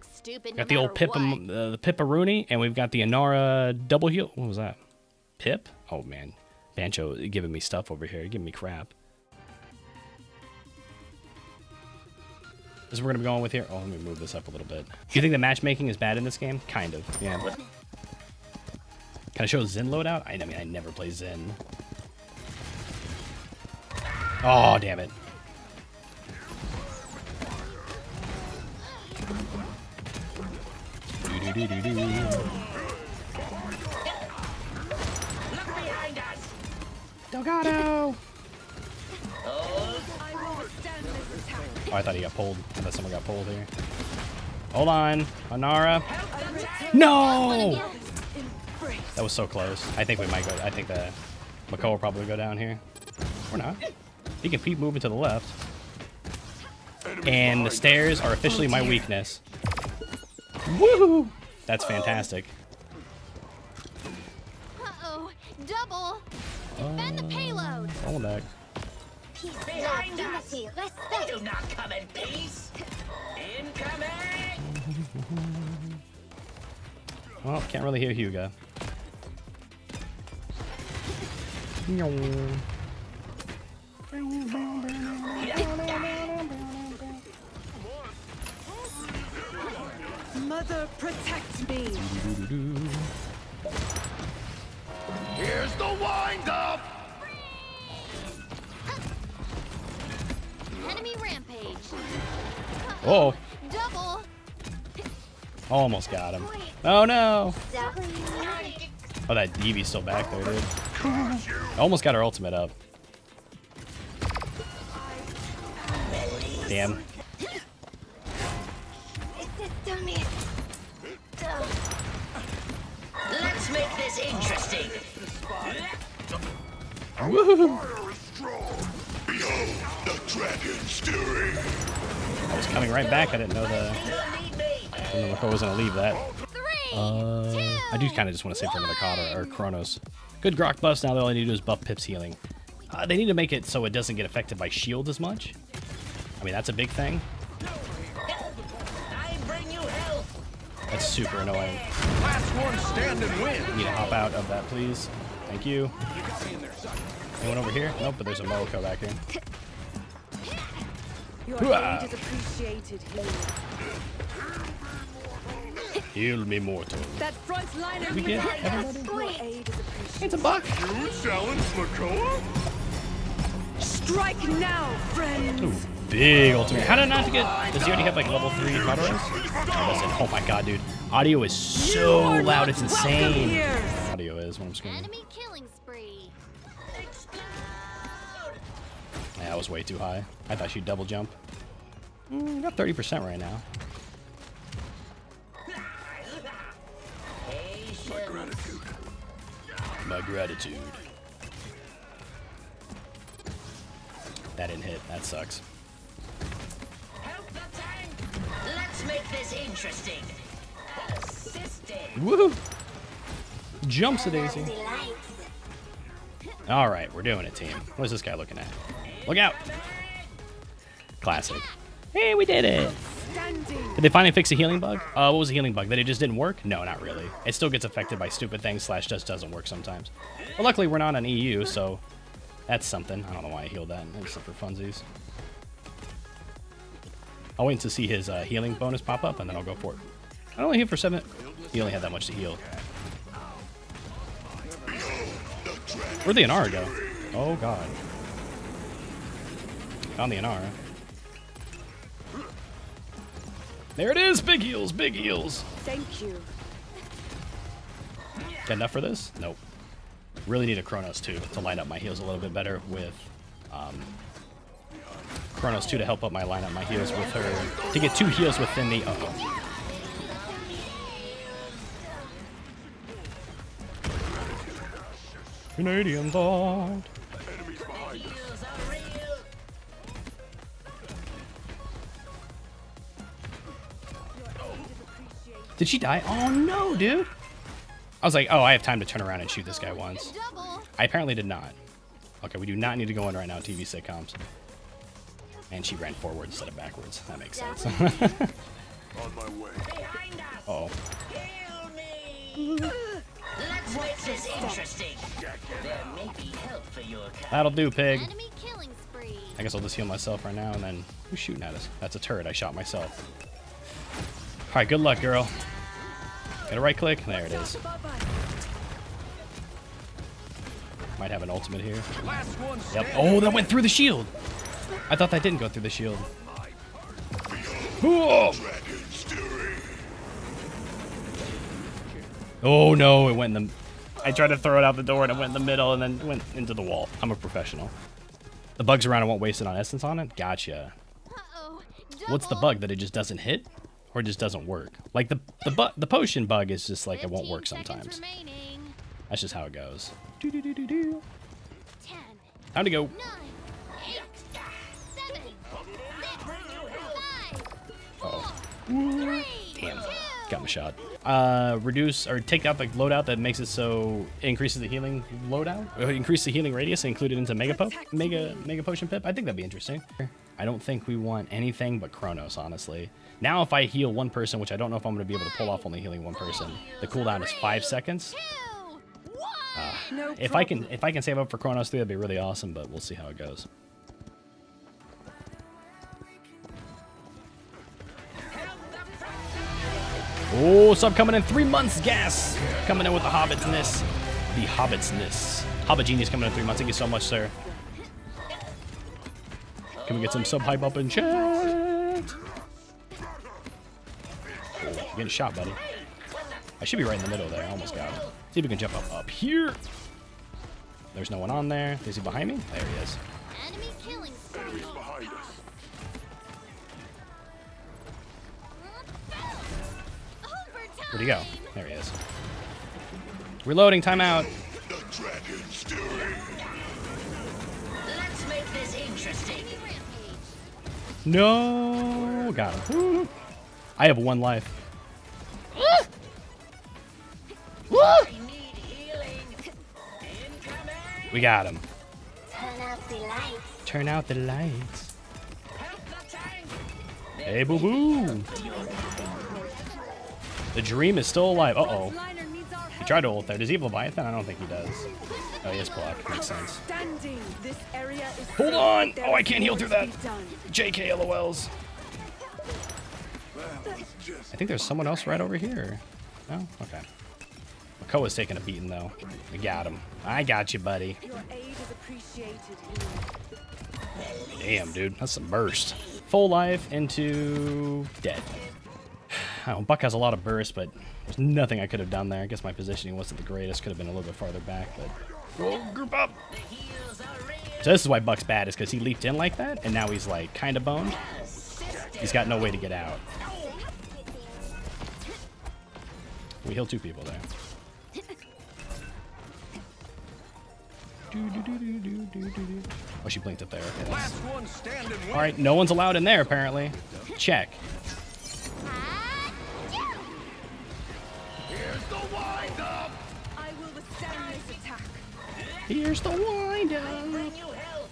look stupid. Got no the old Pip, uh, the Pipperoonie, and we've got the Inara double heal. What was that? Pip? Oh man, Bancho giving me stuff over here, giving me crap. This is what we're gonna be going with here. Oh, let me move this up a little bit. Do you think the matchmaking is bad in this game? Kind of, yeah. Can I show Zen loadout? I, I mean, I never play Zen. Oh, damn it. Do-do-do-do-do. Look behind us! Delgado! Oh, I thought he got pulled. I thought someone got pulled here. Hold on, Inara. No! That was so close. I think we might go. I think the McCall will probably go down here. Or not. He can keep moving to the left. And the stairs are officially my weakness. Woohoo! That's fantastic. Uh-oh. Double. Defend the payload. Oh, Roll back. behind us! Do not come in peace! Incoming! Well, can't really hear Hugo. Mother, protect me. Here's the wind up! Enemy rampage. Oh, Double. almost got him. Oh no! Oh, that Evie's still back there, dude. I Almost got her ultimate up. Damn. I was coming right back. I didn't know the. You'll need me! I didn't know if I was gonna leave that. Uh, I do kind of just want to save for another Kata or Kronos. Good Grohk buffs. Now they all I need to do is buff Pip's healing. Uh, they need to make it so it doesn't get affected by shield as much. I mean, that's a big thing. I bring you help! That's super annoying. Last one stand and win! Need to hop out of that, please. Thank you. Anyone over here? Nope, but there's a Makoa back here. Your Hooah. is appreciated here. Heal me, mortal. That front line is We get everybody? Aid is. It's a buck. You challenge Makoa? Strike now, friends. Ooh, big ultimate. How did I not get? Does he already have like level three auto raise? Oh. Oh my god, dude. Audio is so loud, it's insane. Audio is when I'm screaming. That was way too high. I thought she'd double jump. Mm, got 30% right now. My gratitude. My gratitude. That didn't hit. That sucks. Help the tank! Let's make this interesting! Woohoo! Jumps a daisy. All right, we're doing it, team. What's this guy looking at? Look out! Classic. Hey, we did it! Did they finally fix a healing bug? Uh, what was the healing bug? That it just didn't work? No, not really. It still gets affected by stupid things slash just doesn't work sometimes. Well, luckily we're not on EU, so that's something. I don't know why I healed that. It's for funsies. I'll wait to see his uh, healing bonus pop up, and then I'll go for it. I only hit for seven. He only had that much to heal. Where'd the Inara go? Oh god. Found the Inara. There it is! Big heals, big heals! Thank you. Got enough for this? Nope. Really need a Chronos 2 to line up my heals a little bit better with um, Chronos 2 to help up my line up my heals with her. To get two heals within the. Uh oh. Canadian thought. Did she die? Oh no, dude. I was like, oh, I have time to turn around and shoot this guy once. I apparently did not. Okay, we do not need to go in right now, TV sitcoms. And she ran forward instead of backwards. That makes sense. On my way. Uh oh. That'll do, pig. I guess I'll just heal myself right now and then who's shooting at us? That's a turret. I shot myself. All right, good luck, girl. Get a right click. There it is. Might have an ultimate here. Yep. Oh, that went through the shield. I thought that didn't go through the shield. Whoa. Oh no, it went in the. I tried to throw it out the door and it went in the middle and then went into the wall. I'm a professional. The bugs around, I won't waste it on essence on it. Gotcha. What's the bug that it just doesn't hit, or it just doesn't work? Like the the bu- the potion bug is just like it won't work sometimes. remaining. That's just how it goes. Do-do-do-do-do. Ten, Time to go. nine, eight, seven, six, five, three, Damn. two, Got my shot. Uh, reduce or take out the loadout that makes it so it increases the healing loadout. Increase the healing radius and include it into mega po- mega mega potion pip. I think that'd be interesting. I don't think we want anything but Kronos, honestly. Now, if I heal one person, which I don't know if I'm going to be able to pull off only healing one person, the cooldown is five seconds. Uh, no If I can if I can save up for Kronos 3, that'd be really awesome, but we'll see how it goes. Oh, sub coming in three months, gas! Coming in with the Hobbitsness. The Hobbitsness. Hobbit Genius coming in three months. Thank you so much, sir. Can we get some sub hype up in chat? You're getting shot, buddy. I should be right in the middle there. I almost got him. See if we can jump up up here. There's no one on there. Is he behind me? There he is. Enemy killing spree. Behind us. Where'd he go? There he is. Reloading. Timeout. No. Got him. I have one life. We got him. Turn out the lights. Turn out the lights. Hey, boo boo. The dream is still alive. Uh oh. Liner needs our He help. tried to ult there. Does he have Leviathan? I don't think he does. Oh, he has block. Makes sense. This area is Hold on. Oh, I can't heal through that. be. JK LOLs. That was just I think there's someone else right over here. No? Okay. Makoa's taking a beating, though. We got him. I got you, buddy. Your aid is appreciated here. Damn, dude. That's some burst. Full life into dead. I don't Buck has a lot of burst, but there's nothing I could have done there. I guess my positioning wasn't the greatest. Could have been a little bit farther back, but... Whoa, group up! The heals are real. So this is why Buck's bad, is because he leaped in like that, and now he's, like, kind of boned. He's got no way to get out. We heal two people there. Oh, she blinked up there. Okay, All right, no one's allowed in there apparently. Check. Here's the wind up. Bring you help.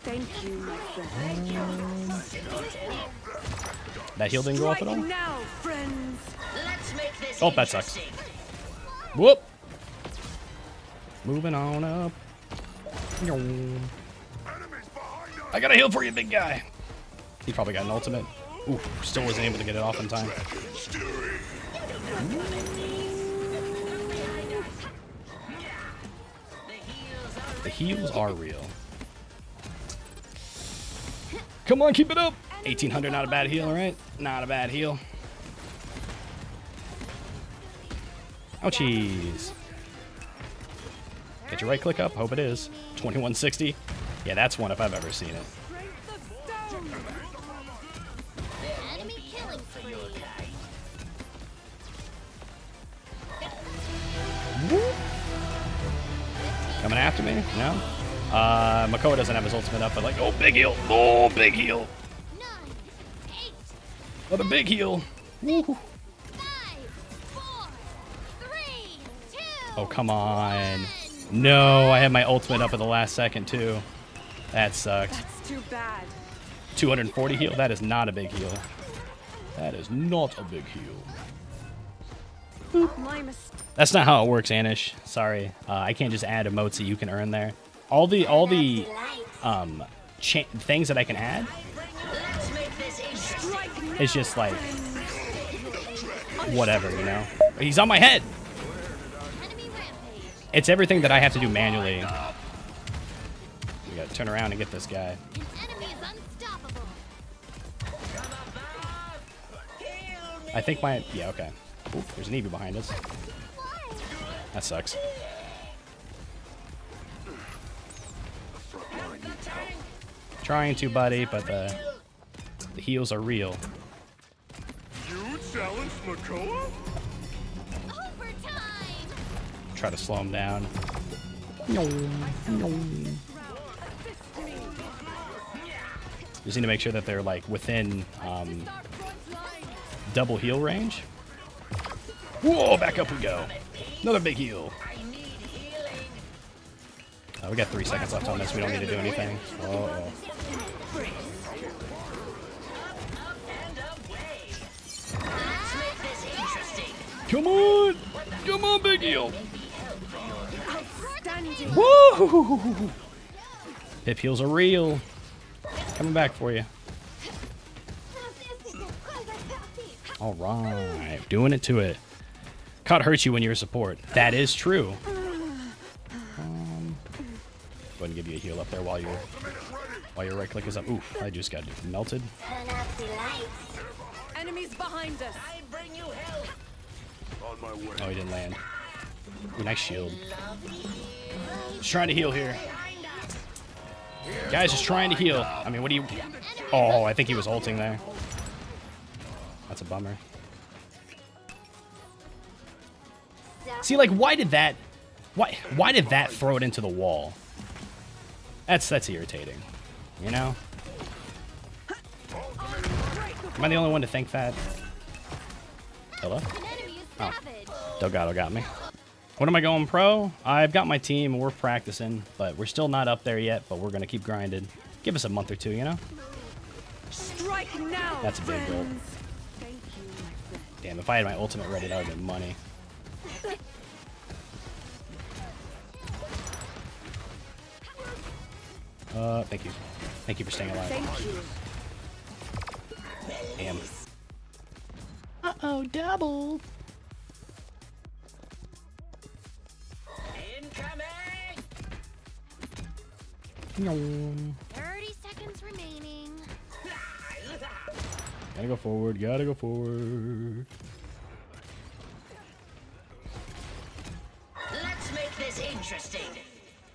Thank you, my friend. That heal didn't go off at all. now, friends. Let's make this Oh, that sucks. Whoop. Moving on up. enemies behind us. I got a heal for you, big guy. He probably got an ultimate. Ooh, still wasn't able to get it off in time. Heals are real. Come on, keep it up. 1800, not a bad heal, right? Not a bad heal. Ouchies. Get your right click up. Hope it is. 2160. Yeah, that's one if I've ever seen it. Coming after me? No? Uh, Makoa doesn't have his ultimate up, but like, oh, big heal. Oh, big heal. Nine, eight, Another big heal. Woo. five, four, three, two. Oh, come on. No, I had my ultimate up at the last second, too. That sucked. That's too bad. 240 heal. That is not a big heal. That is not a big heal. That's not how it works, Anish. Sorry, uh, I can't just add emotes that you can earn there. All the all the um things that I can add is just like whatever, you know. He's on my head. It's everything that I have to do manually. We gotta turn around and get this guy. I think my yeah okay. Oop, there's an Evie behind us. That sucks. Trying to, buddy, but the the heals are real. You challenge Makoa? Try to slow him down. Just need to make sure that they're like within um, double heal range. Whoa, back up we go. Another big heal. Uh, we got three seconds left on this. We don't need to do anything. This interesting. Come on! Come on, big heal! Woo! Pip heals are real. Coming back for you. All right, doing it to it. COD hurts you when you're a support. That is true. Um, go ahead and give you a heal up there while your while your right click is up. Oof, I just got melted. Enemies behind us. I bring you help. On my way. Oh, he didn't land. Ooh, nice shield. Just trying to heal here. Guys, just trying to heal. I mean, what do you... Oh, I think he was ulting there. That's a bummer. See, like, why did that... Why, why did that throw it into the wall? That's that's irritating. You know? Am I the only one to think that? Hello? An enemy is Oh. savage. Delgado got me. What am I going pro? I've got my team and we're practicing, but we're still not up there yet, but we're going to keep grinding. Give us a month or two, you know? Strike now. That's a big goal. friends. Thank you, my friend. Damn, if I had my ultimate ready, that would have been money. Uh, thank you. Thank you for staying alive. Thank you. Damn. Uh-oh, double. Incoming. 30 seconds remaining. Gotta go forward, gotta go forward.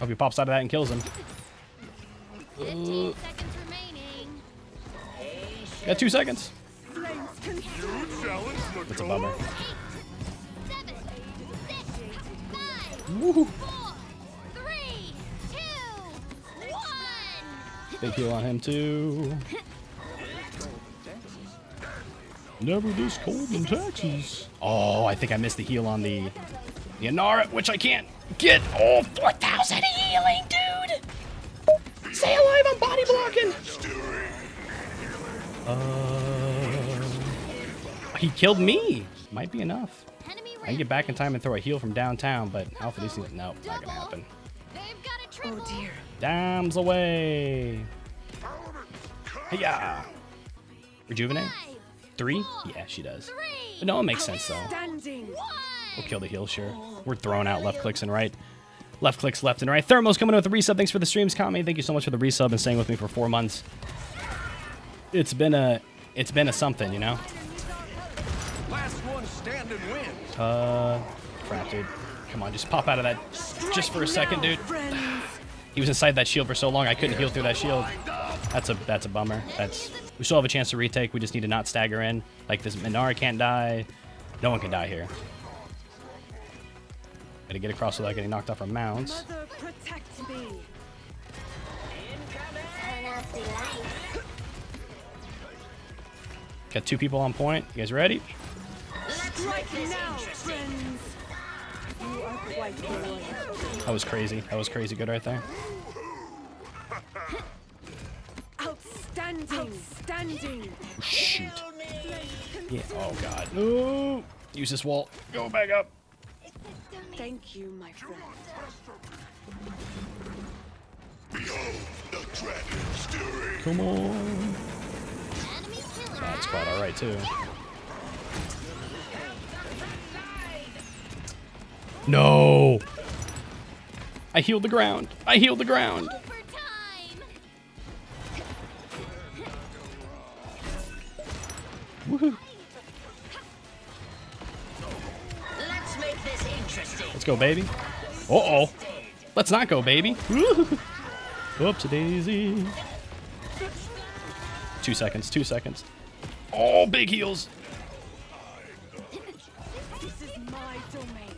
Hope he pops out of that and kills him. 15 seconds remaining. Got two seconds. Flames consume. You challenge Makoa? That's a bummer. Eight, seven, six, five, Woohoo. four, three, two, one. Big heal on him too. Never this cold in Texas. Oh, I think I missed the heal on the the Inara, which I can't get. Oh, 4,000 healing, dude. Stay alive, I'm body blocking. Uh, he killed me. Might be enough. I can get back in time and throw a heal from downtown, but Alpha DC, no, not gonna happen. They've got a triple. Oh dear. Dams away. Yeah. Rejuvenate? Five, Three? four, Yeah, she does. three, But no, it makes sense though. Standing. We'll kill the heal, sure. We're throwing out left clicks and right. Left clicks left and right. Thermo's coming in with a resub. Thanks for the streams, Kami. Thank you so much for the resub and staying with me for four months. It's been a it's been a something, you know? Last one standing wins. Uh crap, dude. Come on, just pop out of that just for a second, dude. He was inside that shield for so long I couldn't heal through that shield. That's a that's a bummer. That's we still have a chance to retake. We just need to not stagger in. Like this Minara can't die. No one can die here. Gotta get across without getting knocked off our mounts. Mother, protect me. Got two people on point. You guys ready? Let's make Strike this now, You are quite. That was crazy. That was crazy good right there. Outstanding. Outstanding. Outstanding. Shoot. Yeah. Oh god. No. Use this wall. Go back up. Thank you, my friend. Behold the dragon stirring. Come on. Enemy killer. That's quite all right too. No. I healed the ground. I healed the ground. Go, baby. Uh oh. Let's not go, baby. Whoops, daisy. Two seconds. Two seconds. Oh, big heals. This is my domain.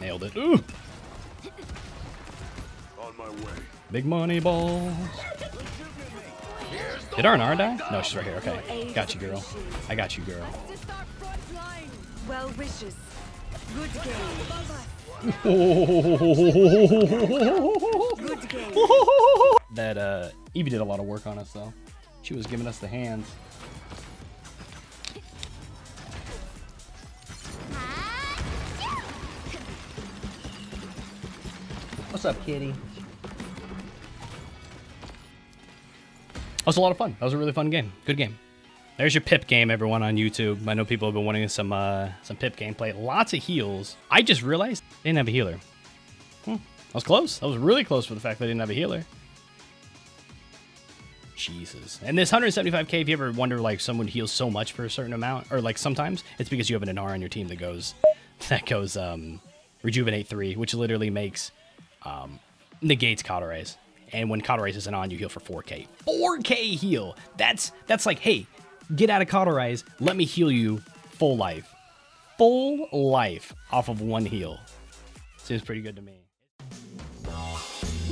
Nailed it. Ooh. On my way. Big money balls. Did Arnar die? No, she's right here. Okay. Got you, girl. I got you, girl. Well wishes. Good game. Good game. that uh Evie did a lot of work on us though. She was giving us the hands. What's up, kitty? That was a lot of fun. That was a really fun game. Good game. There's your Pip game, everyone on YouTube. I know people have been wanting some uh, some Pip gameplay. Lots of heals. I just realized they didn't have a healer. Hmm. That was close. That was really close for the fact that they didn't have a healer. Jesus. And this 175k, if you ever wonder like someone heals so much for a certain amount, or like sometimes, it's because you have an Anar on your team that goes that goes um rejuvenate three, which literally makes um negates cauterize. And when cauterize isn't on, you heal for 4k. 4k heal. That's that's like, hey, get out of cauterize, let me heal you full life. Full life off of one heal. Seems pretty good to me.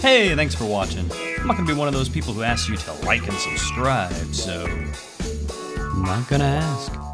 Hey, thanks for watching. I'm not gonna be one of those people who asks you to like and subscribe, so. I'm not gonna ask.